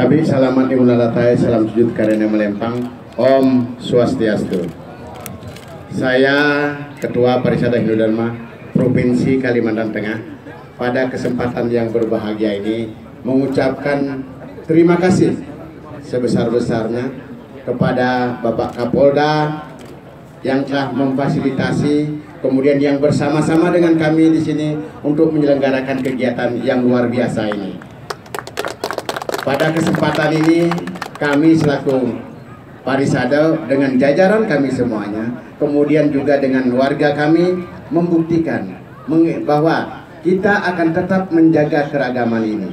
Tapi salaman imulalatai, salam sujud karena melempang. Om Swastiastu. Saya Ketua Parisada Hindu Dharma Provinsi Kalimantan Tengah pada kesempatan yang berbahagia ini mengucapkan terima kasih sebesar-besarnya kepada Bapak Kapolda yang telah memfasilitasi kemudian yang bersama-sama dengan kami di sini untuk menyelenggarakan kegiatan yang luar biasa ini. Pada kesempatan ini kami selaku Parisada dengan jajaran kami semuanya, kemudian juga dengan warga kami membuktikan bahwa kita akan tetap menjaga keragaman ini.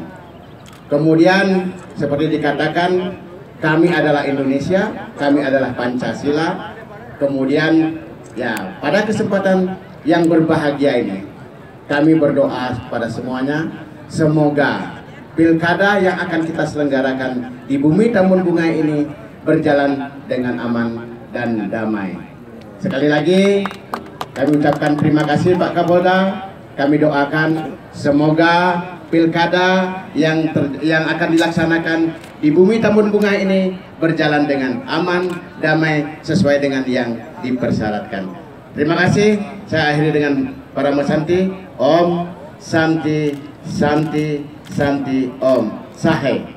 Kemudian seperti dikatakan kami adalah Indonesia, kami adalah Pancasila. Kemudian ya pada kesempatan yang berbahagia ini kami berdoa pada semuanya semoga pilkada yang akan kita selenggarakan di bumi Tambun Bunga ini berjalan dengan aman dan damai. Sekali lagi kami ucapkan terima kasih Pak Kapolda. Kami doakan semoga pilkada yang ter, yang akan dilaksanakan di bumi Tambun Bunga ini berjalan dengan aman, damai sesuai dengan yang dipersyaratkan. Terima kasih. Saya akhiri dengan para mesanti. Om Santi, Santi, Santi, Om, Sahai.